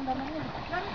I'm not mga